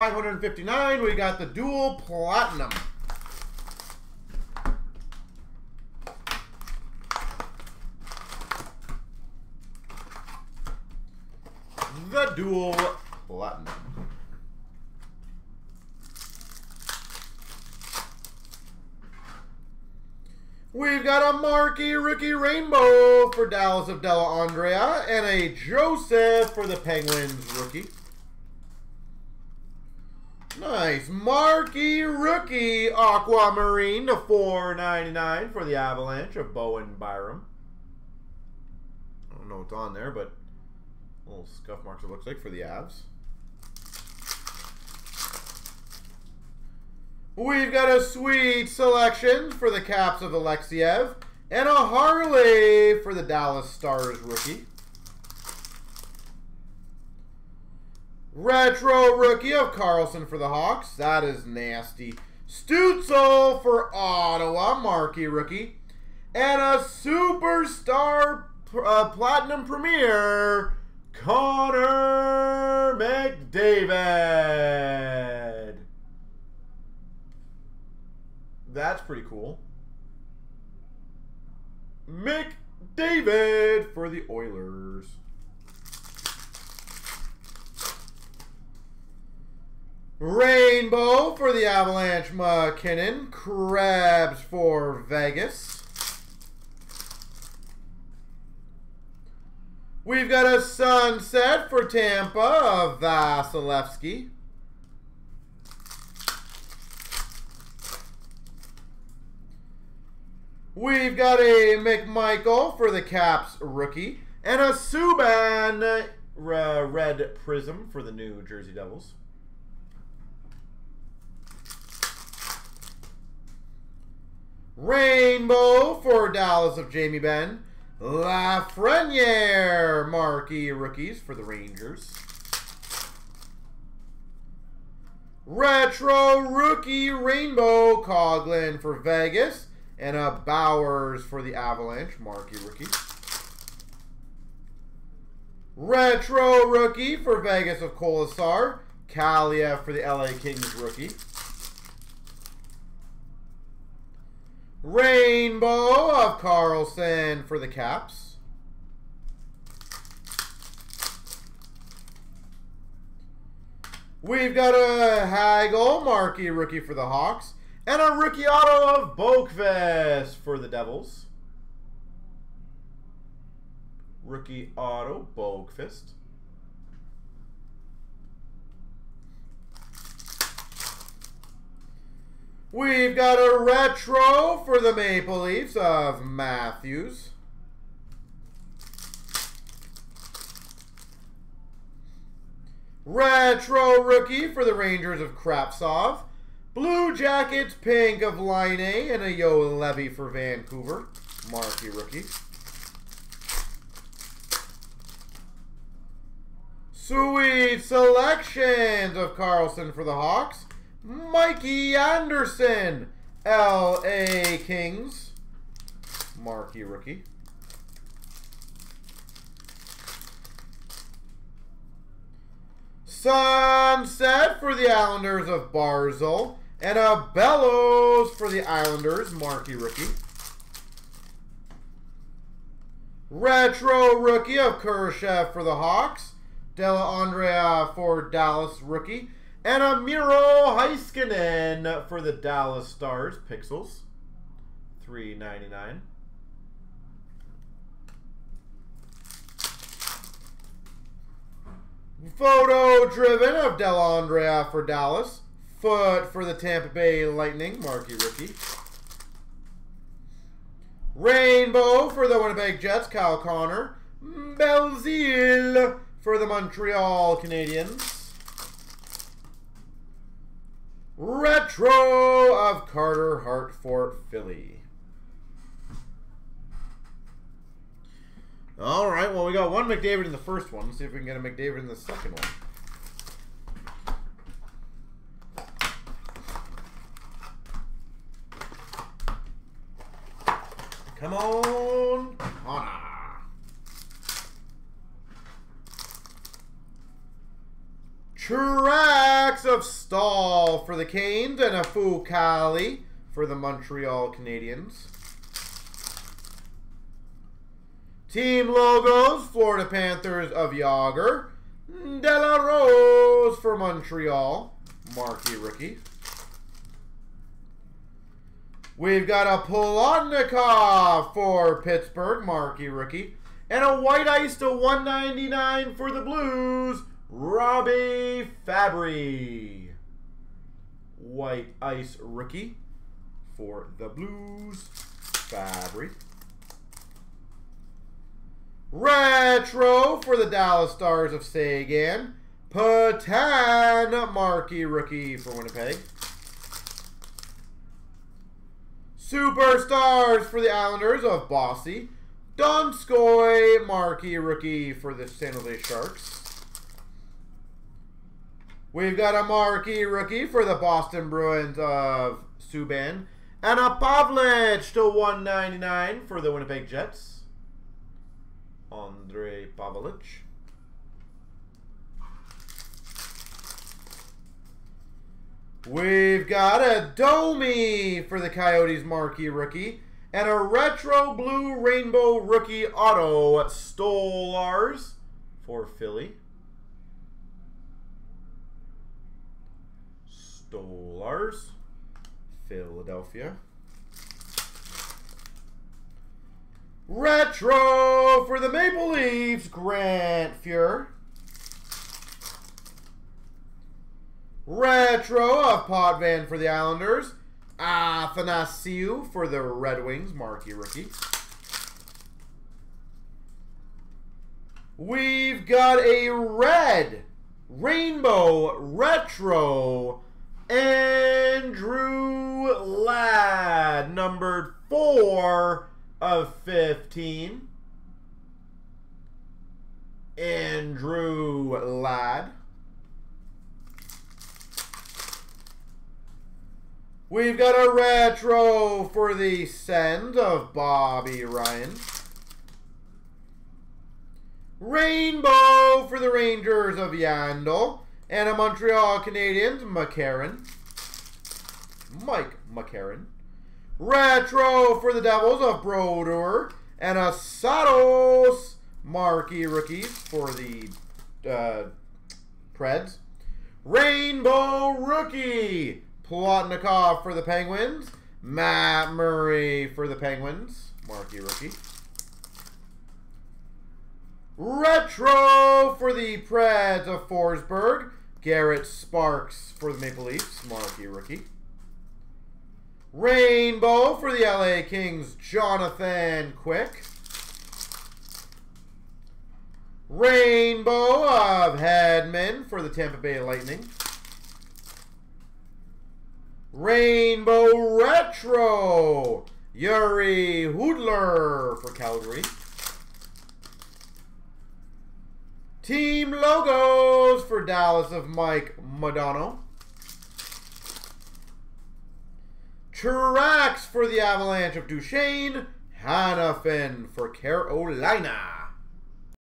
559, we got the dual platinum. The dual platinum. We've got a Marquee Rookie Rainbow for Dallas of Dellandrea and a Joseph for the Penguins rookie. Nice. Marquee Rookie Aquamarine to 4.99 for the Avalanche of Bowen Byram. I don't know what's on there, but little scuff marks it looks like for the Avs. We've got a sweet selection for the Caps of Alexeyev and a Harley for the Dallas Stars rookie. Retro rookie of Carlson for the Hawks. That is nasty. Stützle for Ottawa, marquee rookie. And a superstar uh, platinum premier, Connor McDavid. That's pretty cool. McDavid for the Oilers. Rainbow for the Avalanche MacKinnon. Krebs for Vegas. We've got a sunset for Tampa of Vasilevskiy. We've got a McMichael for the Caps rookie. And a Subban uh, red prism for the New Jersey Devils. Rainbow for Dallas of Jamie Benn. Lafreniere marquee rookies for the Rangers. Retro rookie Rainbow Coghlan for Vegas. And a Bowers for the Avalanche marquee rookie. Retro rookie for Vegas of Kolesar. Kaliyev for the LA Kings rookie. Rainbow of Carlson for the Caps. We've got a Hagel, marquee rookie for the Hawks. And a rookie auto of Boqvist for the Devils. Rookie auto, Boqvist. We've got a retro for the Maple Leafs of Matthews. Retro rookie for the Rangers of Kravtsov. Blue Jackets pink of Line A and a Juolevi for Vancouver. Marquee rookie. Sweet selections of Carlson for the Hawks. Mikey Anderson, L.A. Kings. Marquee rookie. Sunset for the Islanders of Barzal. And a Bellows for the Islanders, marquee rookie. Retro rookie of Kurashev for the Hawks. Dellandrea for Dallas rookie. And a Miro Heiskanen for the Dallas Stars, Pixels. Three ninety nine. Photo driven of Dellandrea for Dallas. Foote for the Tampa Bay Lightning, marquee rookie. Rainbow for the Winnipeg Jets, Kyle Connor. Belzile for the Montreal Canadiens. Retro of Carter Hart for Philly. All right, well, we got one McDavid in the first one. Let's see if we can get a McDavid in the second one. Come on, Connor. Tracks of Staal for the Canes and a Fucale for the Montreal Canadiens. Team logos, Florida Panthers of Jagr. De La Rose for Montreal, marquee rookie. We've got a Plotnikov for Pittsburgh, marquee rookie. And a white ice to 199 for the Blues, Robbie Fabbri. White ice rookie for the Blues, Fabbri. Retro for the Dallas Stars of Seguin. Petan marquee rookie for Winnipeg. Superstars for the Islanders of Bossy. Donskoy marquee rookie for the San Jose Sharks. We've got a marquee rookie for the Boston Bruins of Subban. And a Pavelec to 199 for the Winnipeg Jets. Andre Pavelec. We've got a Domi for the Coyotes marquee rookie. And a retro blue rainbow rookie auto Stolarz for Philly. Stolarz, Philadelphia. Retro for the Maple Leafs, Grant Fuhr. Retro of Potvin for the Islanders. Athanasiu for the Red Wings, marquee rookie. We've got a red rainbow retro Andrew Ladd, numbered 4 of 15. Andrew Ladd. We've got a retro for the Sens of Bobby Ryan. Rainbow for the Rangers of Yandle. And a Montreal Canadiens, McCarron. Mike McCarron. Retro for the Devils of Brodeur. And a Saros marquee rookies for the uh, Preds. Rainbow rookie. Plotnikov for the Penguins. Matt Murray for the Penguins. Marquee rookie. Retro for the Preds of Forsberg. Garret Sparks for the Maple Leafs. Marquee rookie. Rainbow for the LA Kings. Jonathan Quick. Rainbow of Hedman for the Tampa Bay Lightning. Rainbow Retro, Yuri Hudler for Calgary. Team logos for Dallas of Mike Modano. Tracks for the Avalanche of Duchene. Hanifin for Carolina.